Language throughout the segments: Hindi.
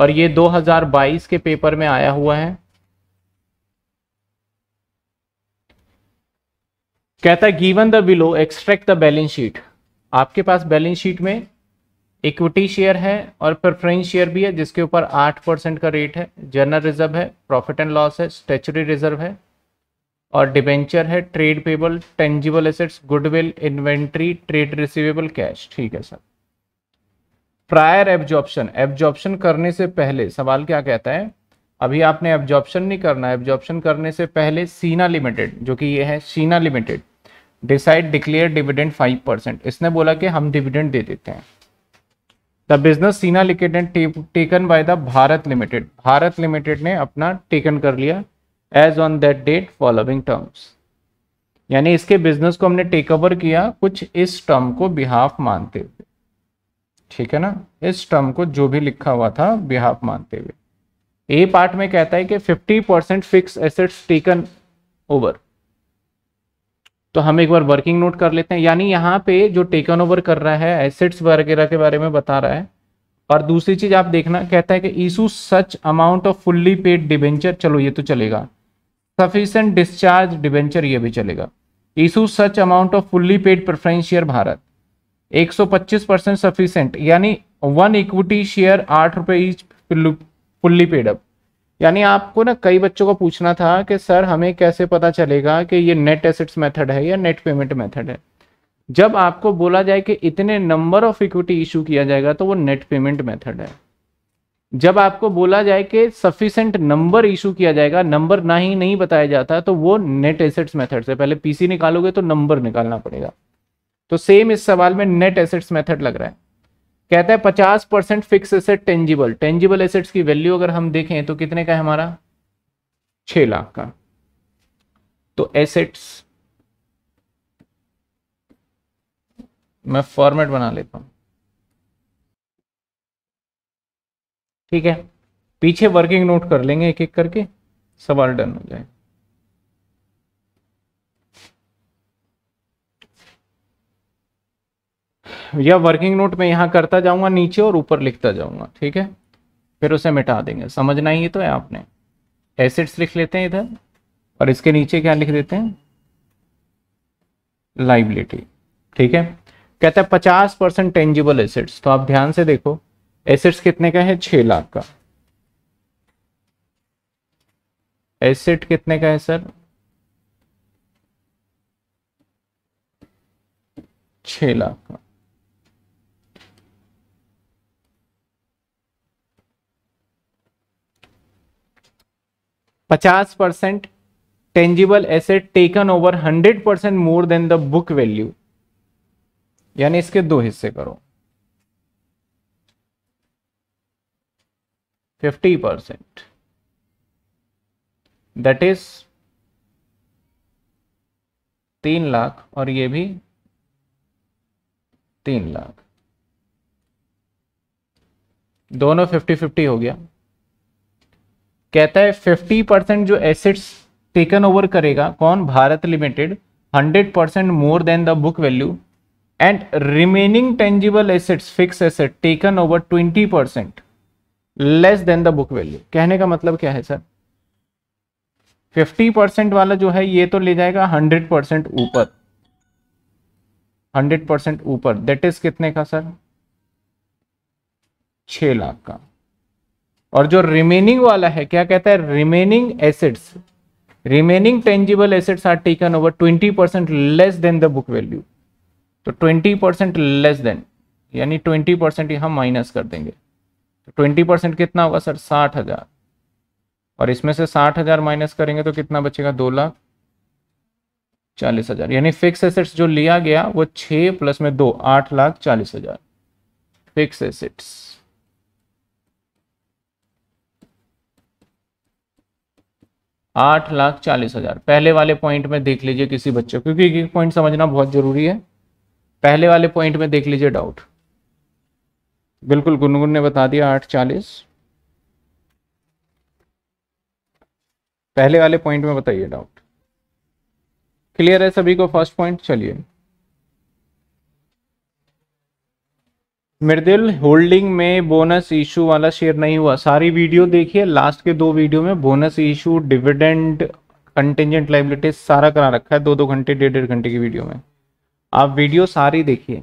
और ये 2022 के पेपर में आया हुआ है। कहता है given the below extract the balance sheet आपके पास बैलेंस शीट में इक्विटी शेयर है और प्रेफरेंस शेयर भी है, जिसके ऊपर आठ परसेंट का रेट है। जनरल रिज़र्व है प्रॉफिट एंड लॉस है स्टेचुरी रिज़र्व है और डिबेंचर है trade payable tangible assets goodwill inventory trade receivable cash ठीक है सर प्रायर एब्जॉर्प्शन एब्जॉर्प्शन करने से पहले, सवाल क्या कहता है? अभी आपने एब्जॉर्प्शन नहीं करना एब्जॉर्प्शन करने से पहले सीना लिमिटेड जो कि ये है Seena limited decide declare dividend five percent इसने बोला कि हम डिविडेंड दे देते हैं। The business Seena limited taken by the Bharat limited Bharat limited ने अपना टेकन कर लिया as on that date following terms यानी इसके बिज़नेस को हमने टेक ओवर किया कुछ इस टर्म को बिहाफ मानते हुए। ठीक है ना? इस टर्म को जो भी लिखा हुआ था बिहाफ मानते हुए। ए पार्ट में कहता है कि 50 percent fix assets taken over तो हम एक बार वर्किंग नोट कर लेते हैं। यानी यहाँ पे जो टेकन ओवर कर रहा है एसेट्स वगैरह के बारे में बता रहा है। और दूसरी चीज़ आप देखना, कहता है कि issue such amount of fully paid debenture चलो ये तो चलेगा। सफिशियंट डिस्चार्ज डिबेंचर ये भी चलेगा। Issue such amount of fully paid preference share Bharat 125 percent sufficient यानी वन इक्विटी शेयर आठ रुपए फुल्ली पेड अप यानी आपको ना कई बच्चों को पूछना था कि, सर, हमें कैसे पता चलेगा कि ये नेट एसेट्स मेथड है या नेट पेमेंट मेथड है? जब आपको बोला जाए कि इतने नंबर ऑफ़ इक्विटी इशू किया जाएगा तो वो नेट पेमेंट मेथड है। जब आपको बोला जाए कि सफिशेंट नंबर इशू किया जाएगा नंबर ना ही नहीं बताया जाता तो वो नेट एसेट्स मेथड से, पहले पीसी निकालोगे तो नंबर निकालना पड़ेगा। तो सेम इस सवाल में नेट एसेट्स मेथड लग रहा है। कहता है पचास percent fix asset tangible tangible assets की वैल्यू अगर हम देखें तो कितने का है हमारा? छ लाख का। तो एसेट्स मैं फॉर्मेट बना लेता हूँ। ठीक है? पीछे वर्किंग नोट कर लेंगे एक एक करके, सवाल डन हो जाए। या वर्किंग नोट में यहाँ करता जाऊँगा, नीचे और ऊपर लिखता जाऊँगा, ठीक है? फिर उसे मिटा देंगे। समझना ही तो है आपने। एसिड्स लिख लेते हैं इधर, और इसके नीचे क्या लिख देते हैं? लाइबिलिटी ठीक है? कहता है पचास परसेंट टेंजिबल एसिड्स तो आप ध्यान से देखो एसिड्स कितने का है? छह लाख का। एसिड कितने का है सर छ लाख का। पचास percent tangible asset taken over hundred percent more than the book value यानी इसके दो हिस्से करो। Fifty percent. दैट इज़ तीन लाख और ये भी तीन लाख। दोनों फिफ्टी फिफ्टी हो गया। कहता है फिफ्टी परसेंट जो एसेट्स टेकन ओवर करेगा, कौन? Bharat limited hundred percent more than the book value and remaining tangible assets fix asset taken over twenty percent less than the book value कहने का मतलब क्या है सर फिफ्टी परसेंट वाला जो है, ये तो ले जाएगा हंड्रेड परसेंट ऊपर। हंड्रेड परसेंट ऊपर दैट इज़ कितने का सर छ लाख का। और जो रिमेनिंग वाला है, क्या कहता है? Remaining assets remaining tangible assets are taken over twenty percent less than the book value तो ट्वेंटी परसेंट लेस देन यानी ट्वेंटी परसेंट यहाँ माइनस कर देंगे। तो ट्वेंटी परसेंट कितना होगा सर? साठ हज़ार। और इसमें से साठ हज़ार माइनस करेंगे तो कितना बचेगा? दो लाख चालीस हज़ार। यानी फिक्स एसेट्स जो लिया गया, वो छ प्लस में दो, आठ लाख चालीस हज़ार। फिक्स एसेट्स आठ लाख चालीस हज़ार। पहले वाले पॉइंट में देख लीजिए किसी बच्चे को, क्योंकि एक पॉइंट समझना बहुत ज़रूरी है। पहले वाले पॉइंट में देख लीजिए डाउट बिल्कुल गुनगुन ने बता दिया आठ चालीस। पहले वाले पॉइंट में बताइए डाउट क्लियर है सभी को? फ़र्स्ट पॉइंट चलिए। मृदुल होल्डिंग में बोनस इशू वाला शेयर नहीं हुआ। सारी वीडियो देखिए लास्ट के दो वीडियो में bonus issue dividend contingent liability सारा करा रखा है दो दो घंटे डेढ़ डेढ़ घंटे की वीडियो में। आप वीडियो सारी देखिए।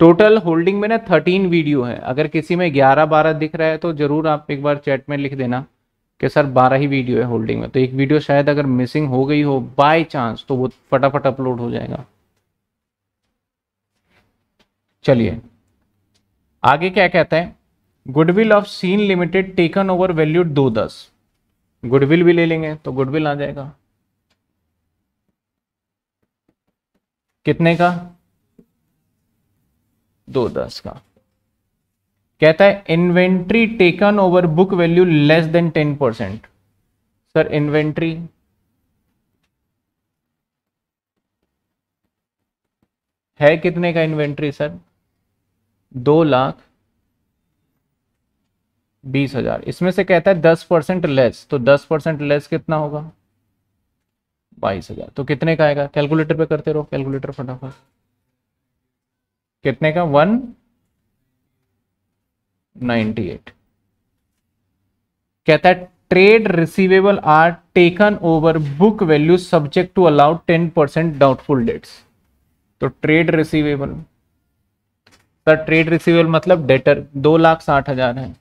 टोटल होल्डिंग में ना थर्टीन वीडियो है। अगर किसी में ग्यारह बारह दिख रहा है तो ज़रूर आप एक बार चैट में लिख देना कि सर बारह ही वीडियो है होल्डिंग में। तो एक वीडियो शायद अगर मिसिंग हो गई हो बाय चांस तो वो फटाफट अपलोड हो जाएगा। चलिए। आगे क्या कहता है? Goodwill of Seen limited taken over valued दो दस गुडविल भी ले लेंगे तो गुडविल आ जाएगा। कितने का? दो दस का। कहता है inventory taken over book value less than ten percent sir inventory है कितने का इन्वेंट्री सर? दो लाख बीस हज़ार। इसमें से कहता है दस परसेंट लेस तो दस परसेंट लेस कितना होगा? बाईस हज़ार। तो कितने का आएगा? कैलकुलेटर पे करते रहो कैलकुलेटर फटाफट। कितने का? वन नाइन्टी एट कहता है trade receivable are taken over book value subject to allow ten percent doubtful debts तो trade receivable sir trade receivable मतलब डेटर दो लाख साठ हज़ार है।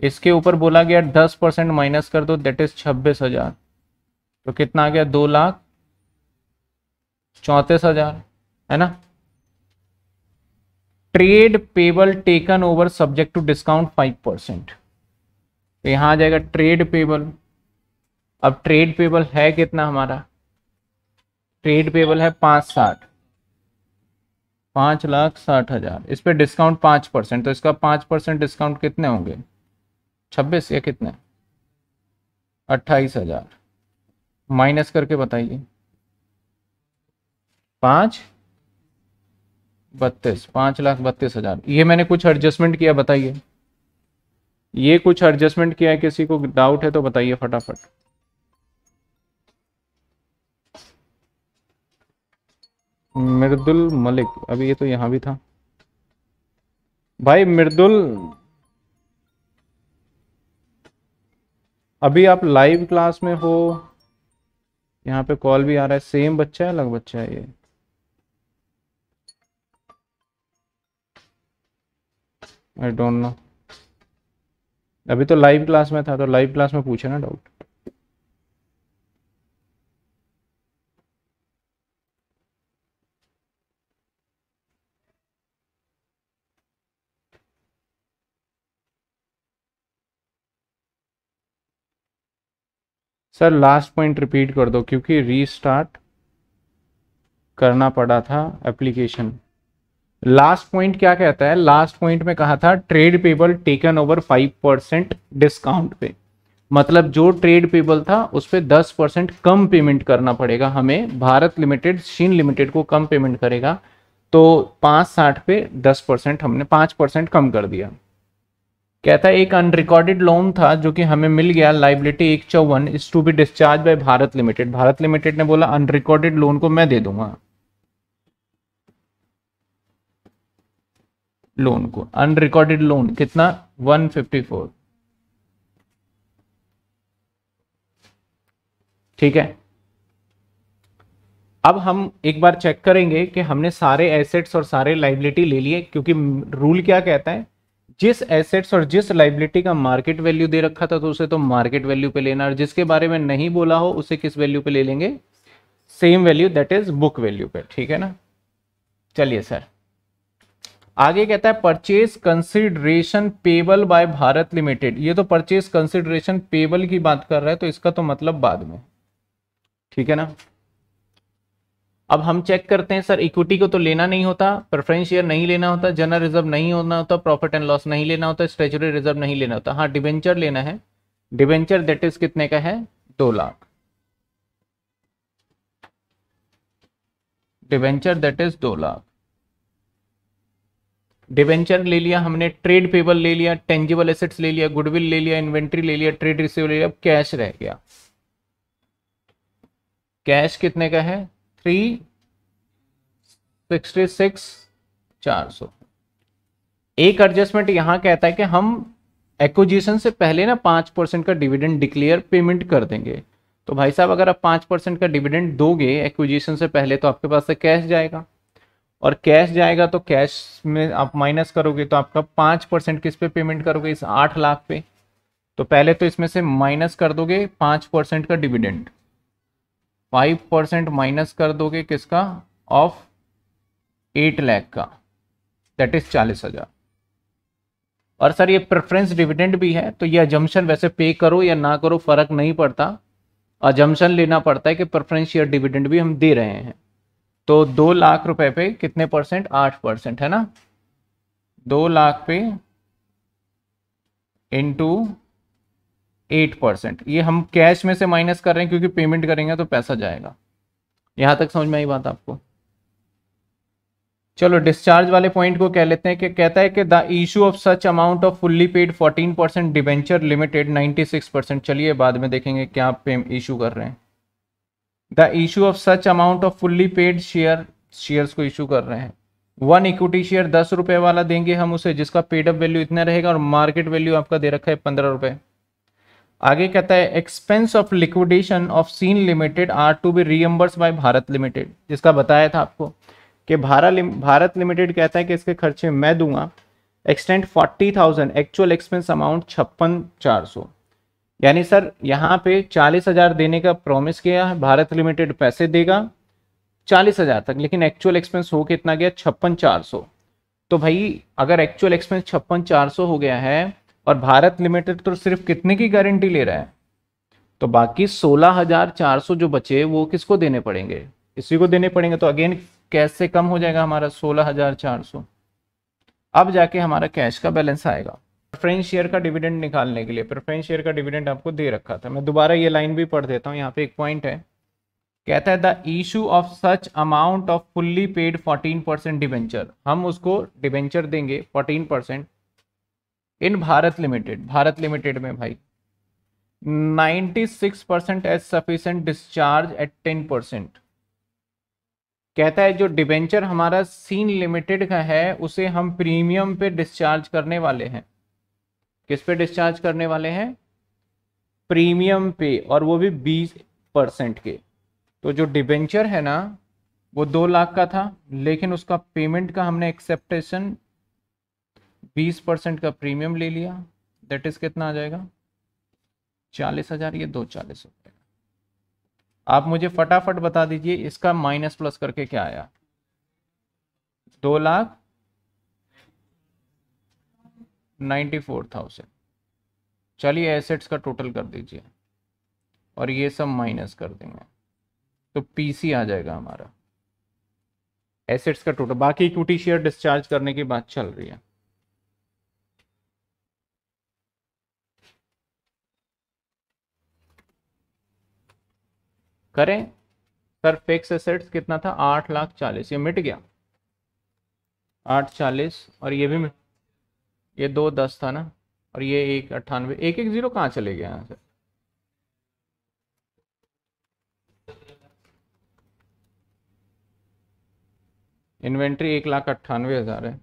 इसके ऊपर बोला गया दस परसेंट माइनस कर दो दैट इज़ छब्बीस हज़ार। तो कितना आ गया? दो लाख चौंतीस हज़ार, है ना? Trade payable taken over subject to discount five percent तो यहाँ आ जाएगा ट्रेड पेबल अब ट्रेड पेबल है कितना हमारा? ट्रेड पेबल है पाँच साठ। पाँच लाख साठ हज़ार। इस पर डिस्काउंट पाँच परसेंट तो इसका पाँच परसेंट डिस्काउंट कितने होंगे? छब्बीस या कितने? अट्ठाईस हज़ार। माइनस करके बताइए। पाँच? बत्तीस। पाँच लाख बत्तीस हज़ार। ये मैंने कुछ एडजस्टमेंट किया, बताइए। ये कुछ एडजस्टमेंट किया है, किसी को डाउट है तो बताइए फटाफट। मृदुल मलिक, अभी ये तो यहाँ भी था। भाई मृदुल, अभी आप लाइव क्लास में हो, यहाँ पे कॉल भी आ रहा है सेम बच्चा है, अलग बच्चा है ये? आई डोंट नो अभी तो लाइव क्लास में था तो लाइव क्लास में पूछे ना doubt sir last point repeat कर दो, क्योंकि रीस्टार्ट करना पड़ा था एप्लीकेशन लास्ट पॉइंट क्या कहता है? लास्ट पॉइंट में कहा था trade payable taken over five percent discount पे. मतलब जो ट्रेड पेबल था, उस पर दस परसेंट कम पेमेंट करना पड़ेगा हमें। भारत लिमिटेड शीन लिमिटेड को कम पेमेंट करेगा तो पाँच साठ पे दस परसेंट हमने पाँच परसेंट कम कर दिया। कहता है, एक अनरिकॉर्डेड लोन था जो कि हमें मिल गया लाइबिलिटी एक चौवन is to be discharge by Bharat limited Bharat limited ने बोला अनरिकॉर्डेड लोन को मैं दे दूँगा। लोन को अनरिकॉर्डेड लोन कितना? 154 ठीक है? अब हम एक बार चेक करेंगे कि हमने सारे एसेट्स और सारे लाइबिलिटी ले लिए, क्योंकि रूल क्या कहता है? जिस एसेट्स और जिस लाइबिलिटी का मार्केट वैल्यू दे रखा था तो उसे तो मार्केट वैल्यू पे लेना और जिसके बारे में नहीं बोला हो, उसे किस वैल्यू पे ले लेंगे? Same value that is book value पे, ठीक है ना? चलिए सर आगे कहता है purchase consideration payable by Bharat limited ये तो परचेज कंसिडरेशन पेबल की बात कर रहा है तो इसका तो मतलब बाद में, ठीक है ना? अब हम चेक करते हैं सर इक्विटी को तो लेना नहीं होता प्रेफरेंस शेयर नहीं लेना होता जनरल रिज़र्व नहीं होना होता प्रॉफिट एंड लॉस नहीं लेना होता स्ट्रेचुरी रिज़र्व नहीं लेना होता। हाँ डिवेंचर लेना है। डिवेंचर दैट इज़ कितने का है? दो लाख। डिवेंचर दैट इज़ दो लाख। डिवेंचर ले लिया हमने ट्रेड पेबल ले लिया टेंजिबल एसेट्स ले लिया गुडविल ले लिया इन्वेंट्री ले लिया ट्रेड रिसीव ले लिया कैश रह गया। कैश कितने का है? थ्री, सिक्सटी सिक्स, चार सौ। एक एडजस्टमेंट यहाँ कहता है कि हम एक्विजिशन से पहले ना पाँच परसेंट का डिविडेंड डिक्लेयर पेमेंट कर देंगे। तो भाई साहब, अगर आप पाँच परसेंट का डिविडेंड दोगे एक्विजिशन से पहले तो आपके पास से कैश जाएगा। और कैश जाएगा तो कैश में आप माइनस करोगे तो आपका पाँच परसेंट किस पे पेमेंट करोगे? इस आठ लाख पे। तो पहले तो इसमें से माइनस कर दोगे पाँच परसेंट का डिविडेंड फाइव परसेंट माइनस कर दोगे किसका? ऑफ़ एट लैख का। दैट इज़ चालीस हज़ार। और सर, ये प्रेफरेंस डिविडेंड भी है तो ये अजम्पन वैसे पे करो या ना करो, फ़र्क नहीं पड़ता। अजम्पन लेना पड़ता है कि प्रेफरेंस शेयर डिविडेंड भी हम दे रहे हैं। तो दो लाख रुपए पे कितने परसेंट आठ परसेंट है ना? दो लाख पे इंटू एट परसेंट। ये हम कैश में से माइनस कर रहे हैं क्योंकि पेमेंट करेंगे तो पैसा जाएगा। यहाँ तक समझ में आई बात आपको? चलो डिस्चार्ज वाले पॉइंट को कह लेते हैं कि कहता है कि the issue of such amount of fully paid 14 percent debenture limited 96 percent चलिए, बाद में देखेंगे क्या पे इशू कर रहे हैं। The issue of such amount of fully paid share shares को इशू कर रहे हैं। वन इक्विटी शेयर दस रुपए वाला देंगे हम उसे, जिसका पेड अप वैल्यू इतना रहेगा और मार्केट वैल्यू आपका दे रखा है पंद्रह रुपए। आगे कहता है expense of liquidation of seen limited are to be reimbursed by Bharat limited जिसका बताया था आपको कि भारत भारत लिमिटेड कहता है कि इसके खर्चे मैं दूँगा। Extend forty thousand actual expense amount छप्पन चार सौ। यानी सर, यहाँ पे चालीस हज़ार देने का प्रॉमिस किया है, भारत लिमिटेड पैसे देगा, चालीस हज़ार तक, लेकिन एक्चुअल एक्सपेंस हो कितना गया छप्पन चार सौ। तो भाई, अगर एक्चुअल एक्सपेंस छप्पन चार सौ हो गया है और भारत लिमिटेड तो सिर्फ़ कितने की गारंटी ले रहा है? तो बाकी सोलह हज़ार चार सौ जो बचे वो किसको देने पड़ेंगे? इसी को देने पड़ेंगे तो अगेन कैश से कम हो जाएगा हमारा सोलह हज़ार चार सौ? अब जाके हमारा कैश का बैलेंस आएगा। प्रेफरेंस शेयर का डिविडेंड निकालने के लिए, प्रेफरेंस शेयर का डिविडेंड आपको दे रखा था। मैं दोबारा ये लाइन भी पढ़ देता हूँ, यहाँ पे एक पॉइंट है। कहता है the issue of such amount of fully paid 14 percent debenture हम उसको डिवेंचर देंगे 14 percent in Bharat limited Bharat limited में भाई 96 percent as sufficient discharge at 10 percent कहता है जो डिबेंचर हमारा सीन लिमिटेड का है, उसे हम प्रीमियम पे डिस्चार्ज करने वाले हैं। किस पे डिस्चार्ज करने वाले हैं? प्रीमियम पे, और वो भी 20 परसेंट के। तो जो डिबेंचर है ना, वो दो लाख का था, लेकिन उसका पेमेंट का हमने एक्सेप्टेशन 20 परसेंट का प्रीमियम ले लिया, दैट इज़ कितना आ जाएगा? चालीस हज़ार, ये दो चालीस रुपये आप मुझे फटाफट बता दीजिए, इसका माइनस प्लस करके क्या आया? दो लाख नाइन्टी फोर थाउज़ेंड। चलिए एसेट्स का टोटल कर दीजिए और ये सब माइनस कर देंगे। तो पीसी आ जाएगा हमारा। एसेट्स का टोटल, बाकी इक्विटी शेयर डिस्चार्ज करने की बात चल रही है। करें। सर फिक्स एसेट्स कितना था? आठ लाख चालीस। ये मिट गया। आठ चालीस और ये भी मिट ये दो दस था ना? और ये एक अट्ठानवे। एक एक ज़ीरो कहाँ चले गया यहाँ से इन्वेंट्री एक लाख अट्ठानवे हज़ार है।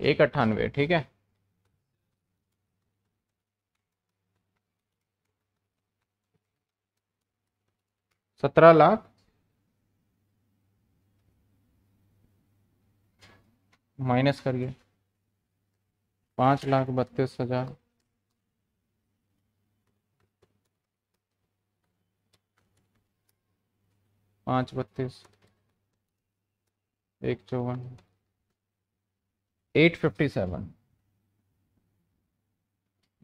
एक अट्ठानवे, ठीक है? सत्रह लाख। माइनस करिए। पाँच लाख बत्तीस हज़ार। पाँच बत्तीस। एक चौवन। Eight fifty seven.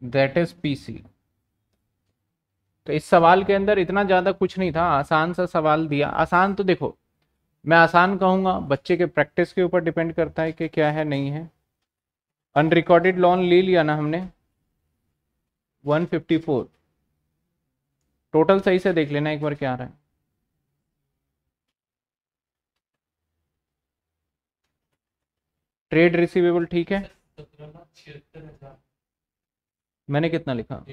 That is PC तो इस सवाल के अंदर इतना ज़्यादा कुछ नहीं था आसान सा सवाल दिया। आसान तो देखो मैं आसान कहूँगा बच्चे के प्रैक्टिस के ऊपर डिपेंड करता है कि क्या है नहीं है। अनरिकॉर्डेड लोन ले लिया ना हमने 154 टोटल सही से देख लेना एक बार क्या आ रहा है। ट्रेड रिसीवेबल ठीक है। मैंने कितना लिखा?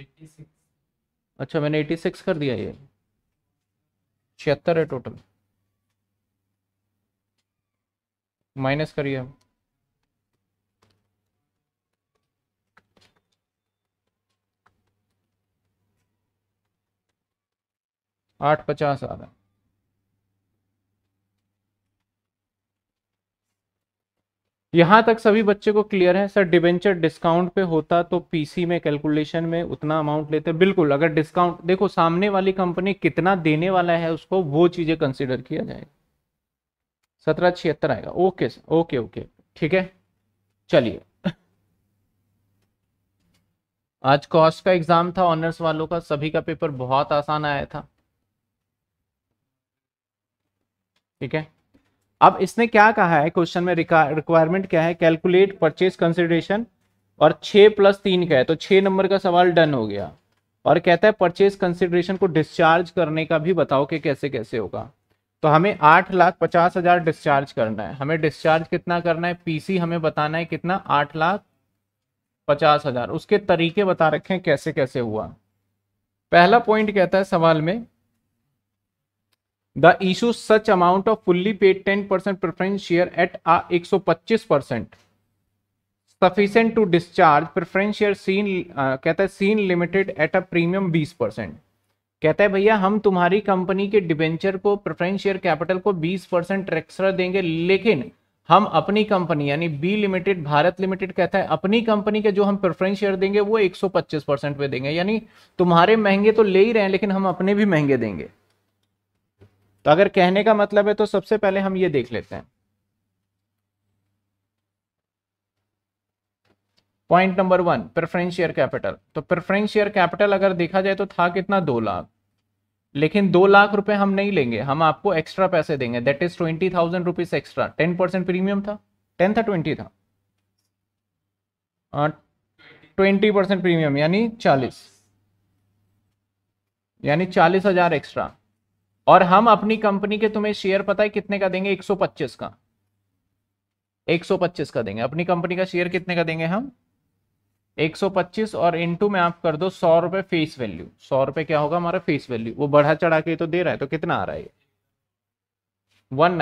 अच्छा मैंने 86 कर दिया ये। छिहत्तर है टोटल माइनस करिए हम आठ पचास आ रहा है। यहाँ तक सभी बच्चे को क्लियर है सर डिवेंचर डिस्काउंट पे होता तो पीसी में कैलकुलेशन में उतना अमाउंट लेते। बिल्कुल, अगर डिस्काउंट देखो, सामने वाली कंपनी कितना देने वाला है उसको वो चीज़ें कंसिडर किया जाएगा सत्रह छिहत्तर आएगा। ओके सर ओके ओके ठीक है? चलिए। आज कॉस्ट का एग्ज़ाम था ऑनर्स वालों का, सभी का पेपर बहुत आसान आया था। ठीक है? अब इसने क्या कहा है? क्वेश्चन में रिक्वायरमेंट क्या है? कैलकुलेट परचेज कंसिडरेशन और छह प्लस तीन का है? तो छह नंबर का सवाल डन हो गया। और कहता है परचेज कंसिडरेशन को डिस्चार्ज करने का भी बताओ कि कैसे कैसे होगा। तो हमें आठ लाख पचास हज़ार डिस्चार्ज करना है। हमें डिस्चार्ज कितना करना है? पीसी हमें बताना है कितना? आठ लाख पचास हज़ार। उसके तरीके बता रखे हैं कैसे कैसे हुआ। पहला पॉइंट कहता है सवाल में the issue such amount of fully paid 10% share at at a 125% sufficient to discharge preference share seen uh, कहता है seen limited at a premium 20 percent कहता है भैया हम तुम्हारी कंपनी के डिबेंचर को प्रेफरेंस शेयर कैपिटल को 20 परसेंट एक्स्ट्रा देंगे लेकिन हम अपनी कंपनी यानी बी लिमिटेड भारत लिमिटेड कहता है अपनी कंपनी के जो हम प्रेफरेंस शेयर देंगे वो 125 परसेंट पे देंगे. यानी तुम्हारे महँगे तो ले ही रहे हैं लेकिन हम अपने भी महँगे देंगे. तो अगर कहने का मतलब है तो सबसे पहले हम ये देख लेते हैं। Point number one preference share capital तो प्रेफरेंस शेयर कैपिटल अगर देखा जाए तो था कितना? दो लाख। लेकिन दो लाख रुपए हम नहीं लेंगे, हम आपको एक्स्ट्रा पैसे देंगे। That is twenty thousand rupees extra ten percent premium था टेन था ट्वेंटी था? ट्वेंटी परसेंट प्रीमियम यानी चालीस। यानी चालीस हज़ार एक्स्ट्रा और हम अपनी कंपनी के तुम्हें शेयर पता है कितने का देंगे? 125 का। 125 का देंगे। अपनी कंपनी का शेयर कितने का देंगे हम? 125 और इनटू में आप कर दो सौ रुपए फेस वैल्यू सौ रुपए क्या होगा हमारा फेस वैल्यू वो बढ़ा चढ़ा के तो दे रहा है तो कितना आ रहा है वन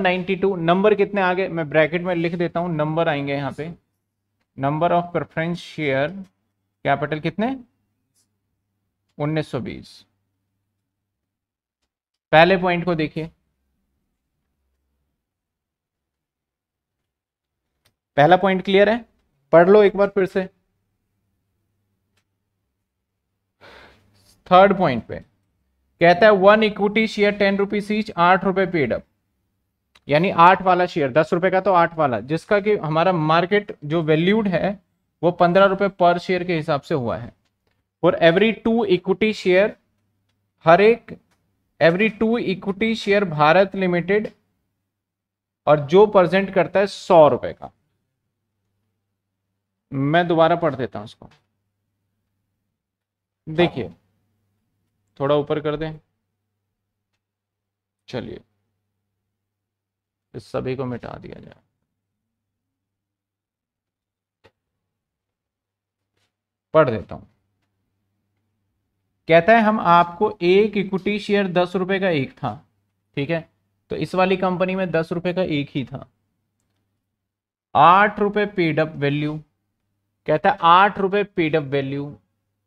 नाइनटी टू नंबर कितने आ गए? मैं ब्रैकेट में लिख देता हूँ नंबर आएँगे यहाँ पे। Number of preference share capital कितने? 1920 पहले पॉइंट को देखिए। पहला पॉइंट क्लियर है? पढ़ लो एक बार फिर से। थर्ड पॉइंट पे। कहता है one equity share ten rupees each आठ रुपए पेड अप यानी आठ वाला शेयर दस रुपए का तो आठ वाला। जिसका कि हमारा मार्केट जो वैल्यूड है, वो पंद्रह रुपए पर शेयर के हिसाब से हुआ है। For every two equity share हर एक every two equity share Bharat limited और जो प्रेजेंट करता है सौ रुपए का। मैं दोबारा पढ़ देता हूँ उसको देखिए, थोड़ा ऊपर कर दें। चलिए, इस सभी को मिटा दिया जाए। पढ़ देता हूँ। कहता है, हम आपको एक इक्विटी शेयर दस रुपए का एक था, ठीक है? तो इस वाली कंपनी में दस रुपए का एक ही था। आठ रुपए पेड अप वैल्यू कहता है, आठ रुपए पेड अप वैल्यू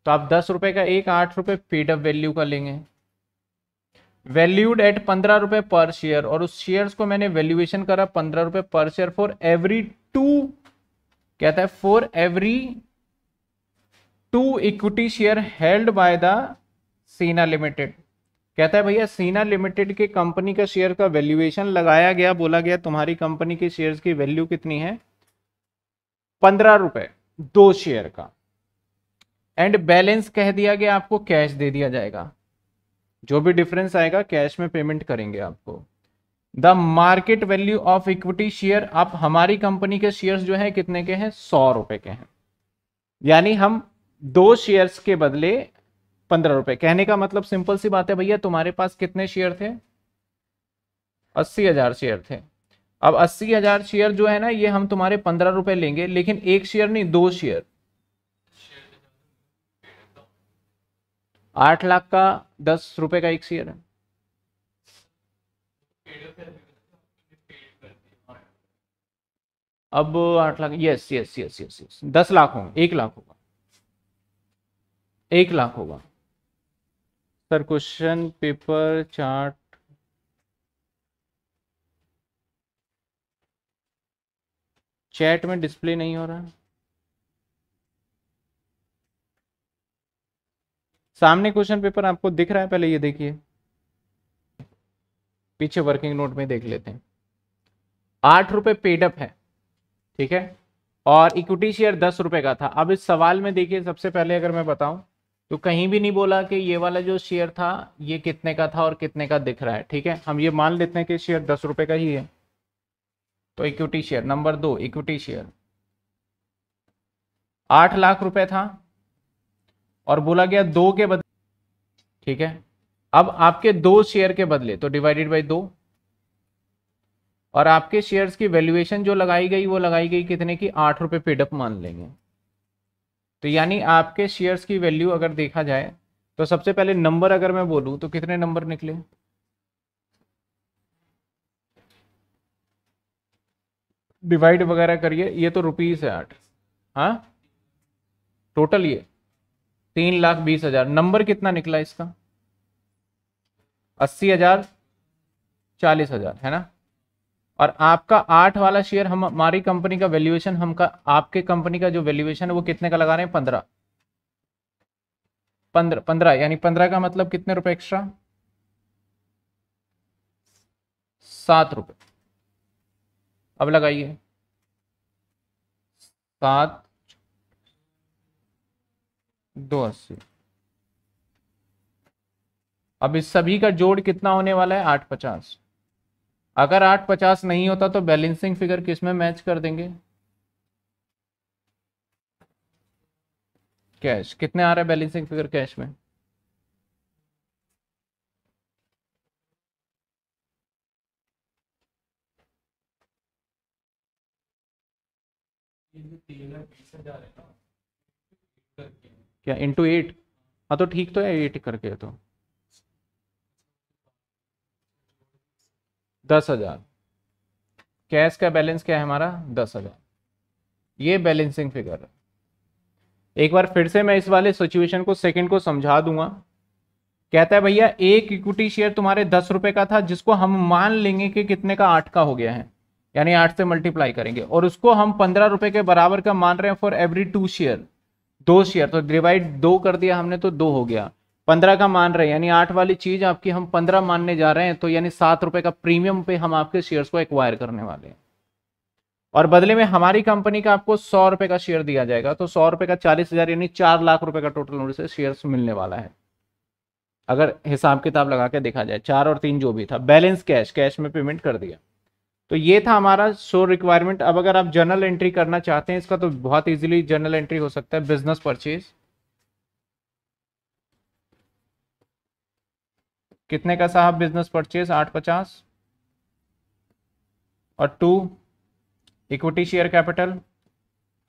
तो आप दस रुपए का एक, आठ रुपए पेड अप वैल्यू का लेंगे। वैल्यूड एट पंद्रह रुपए पर शेयर और उस शेयर्स को मैंने वैल्यूएशन करा पंद्रह रुपए पर शेयर फॉर एवरी टू कहता है for every two equity share held by the सीना लिमिटेड। कहता है, भैया, सीना लिमिटेड के कंपनी का शेयर का वैल्यूएशन लगाया गया, बोला गया, तुम्हारी कंपनी के शेयर्स की वैल्यू कितनी है? पंद्रह रुपए, दो शेयर का। एंड बैलेंस कह दिया गया, आपको कैश दे दिया जाएगा। जो भी डिफरेंस आएगा कैश में पेमेंट करेंगे आपको। The market value of equity share आप हमारी कंपनी के शेयर्स जो है, कितने के हैं? सौ रुपए के हैं। यानी हम दो शेयर्स के बदले पंद्रह रुपए। कहने का मतलब सिंपल सी बात है भैया, तुम्हारे पास कितने शेयर थे? अस्सी हज़ार शेयर थे। अब अस्सी हज़ार शेयर जो है ना, ये हम तुम्हारे पंद्रह रुपए लेंगे, लेकिन एक शेयर नहीं, दो शेयर आठ लाख का दस रुपए का एक शेयर है। अब आठ lakh yes yes yes yes yes दस लाख होंगे, एक लाख होगा। एक लाख होगा। Sir, question paper, chart. Chat में डिस्प्ले नहीं हो रहा। सामने क्वेश्चन पेपर आपको दिख रहा है, पहले ये देखिए। पीछे वर्किंग नोट में देख लेते हैं। आठ रुपए पेडअप है, ठीक है? और इक्विटी शेयर दस रुपए का था। अब इस सवाल में देखिए, सबसे पहले अगर मैं बताऊँ तो कहीं भी नहीं बोला कि ये वाला जो शेयर था, ये कितने का था और कितने का दिख रहा है, ठीक है? हम ये मान लेते हैं कि शेयर दस रुपए का ही है। तो इक्विटी शेयर नंबर दो इक्विटी शेयर आठ लाख रुपए था और बोला गया दो के बदले ठीक है? अब आपके दो शेयर के बदले तो डिवाइडेड बाई दो। और आपके शेयर्स की वैल्यूएशन जो लगाई गई, वो लगाई गई कितने की? आठ रुपए पेडअप मान लेंगे। तो यानी आपके शेयर्स की वैल्यू अगर देखा जाए तो सबसे पहले नंबर अगर मैं बोलूँ तो कितने नंबर निकले? डिवाइड वगैरह करिए, ये तो रुपीस है आठ। हाँ? टोटल ये। तीन लाख बीस हज़ार। नंबर कितना निकला इसका? अस्सी हज़ार चालीस हज़ार, है ना? और आपका आठ वाला शेयर हम, हमारी कंपनी का वैल्यूएशन हमका, आपके कंपनी का जो वैल्यूएशन है वो कितने का लगा रहे हैं? पंद्रह। पंद्रह पंद्रह, यानी पंद्रह का मतलब कितने रुपए एक्स्ट्रा सात रुपए। अब लगाइए। सात, दो अस्सी। अब इस सभी का जोड़ कितना होने वाला है? आठ पचास। अगर आठ पचास नहीं होता तो बैलेंसिंग फिगर किसमें मैच कर देंगे? कैश। कितने आ रहा है बैलेंसिंग फिगर कैश में? क्या इंटू एट हाँ तो ठीक तो है एट करके तो। दस हज़ार। कैश का बैलेंस क्या है हमारा? दस हज़ार। ये बैलेंसिंग फिगर है। एक बार फिर से मैं इस वाले सिचुएशन को सेकंड को समझा दूँगा। कहता है, भैया, एक इक्विटी शेयर तुम्हारे दस रुपए का था, जिसको हम मान लेंगे कि कितने का आठ का हो गया है। यानी आठ से मल्टीप्लाई करेंगे। और उसको हम पंद्रह रुपए के बराबर का मान रहे हैं फॉर एवरी टू शेयर दो शेयर तो डिवाइड दो कर दिया हमने तो दो हो गया। पंद्रह का मान रहे हैं, यानी आठ वाली चीज़ आपकी हम पंद्रह मानने जा रहे हैं तो यानी सात रुपए का प्रीमियम पे हम आपके शेयर्स को एक्वायर करने वाले हैं। और बदले में हमारी कंपनी का आपको सौ रुपए का शेयर दिया जाएगा तो सौ रुपए का चालीस हज़ार, यानी चार लाख रुपए का टोटल से शेयर्स मिलने वाला है। अगर हिसाब किताब लगा के देखा जाए, चार और तीन जो भी था बैलेंस कैश कैश में पेमेंट कर दिया। तो ये था हमारा शो रिक्वायरमेंट अब अगर आप जर्नल एंट्री करना चाहते हैं, इसका तो बहुत इजीली जर्नल एंट्री हो सकता है बिज़नेस परचेज कितने का साहब बिज़नेस परचेज आठ पचास। और to equity share capital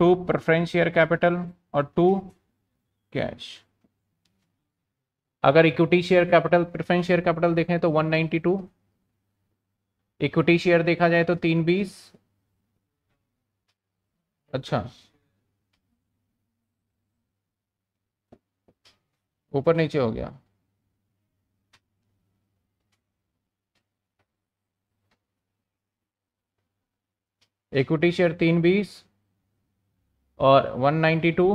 to preference share capital और टू कैश अगर equity share capital preference share capital देखें तो 192 इक्विटी शेयर देखा जाए तो तीन बीस अच्छा। ऊपर नीचे हो गया। इक्विटी शेयर तीन बीस और वन नाइन्टी टू,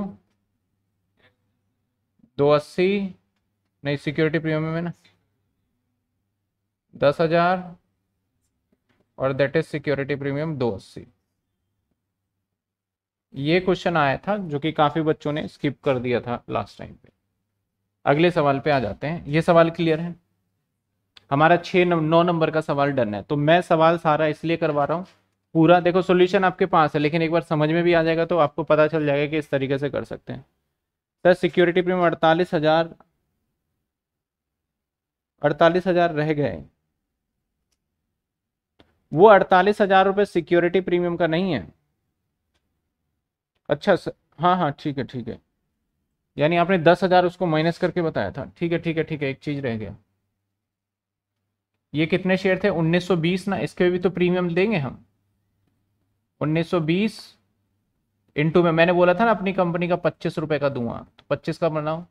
दो अस्सी, नहीं, सिक्योरिटी प्रीमियम में ना, दस हज़ार और दैट इज़ सिक्योरिटी प्रीमियम दो अस्सी। ये क्वेश्चन आया था जो कि काफ़ी बच्चों ने स्किप कर दिया था लास्ट टाइम पे। अगले सवाल पे आ जाते हैं। ये सवाल क्लियर है? हमारा छः नौ नंबर का सवाल डन है। तो मैं सवाल सारा इसलिए करवा रहा हूँ पूरा देखो सॉल्यूशन आपके पास है, लेकिन एक बार समझ में भी आ जाएगा तो आपको पता चल जाएगा कि इस तरीके से कर सकते हैं। सर सिक्योरिटी प्रीमियम अड़तालीस हज़ार अड़तालीस हज़ार रह गए। वो अड़तालीस हज़ार रुपये सिक्योरिटी प्रीमियम का नहीं है। अच्छा सर हाँ हाँ ठीक है ठीक है। यानी आपने दस हज़ार उसको माइनस करके बताया था। ठीक है ठीक है ठीक है, एक चीज़ रह गया। ये कितने शेयर थे? 1920 ना, इसके भी तो प्रीमियम देंगे हम। 1920 इंटू में, मैंने बोला था ना अपनी कंपनी का पच्चीस रुपए का दूँगा। तो पच्चीस का बनाओ।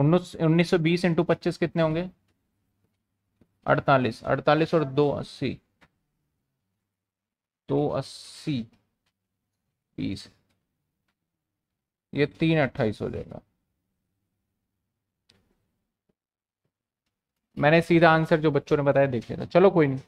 उन्नीस उन्नीस सौ बीस इंटू पच्चीस कितने होंगे? अड़तालीस। अड़तालीस और दो अस्सी। दो अस्सी। बीस। ये तीन अट्ठाईस हो जाएगा। मैंने सीधा आंसर जो बच्चों ने बताया देख था। चलो कोई नहीं।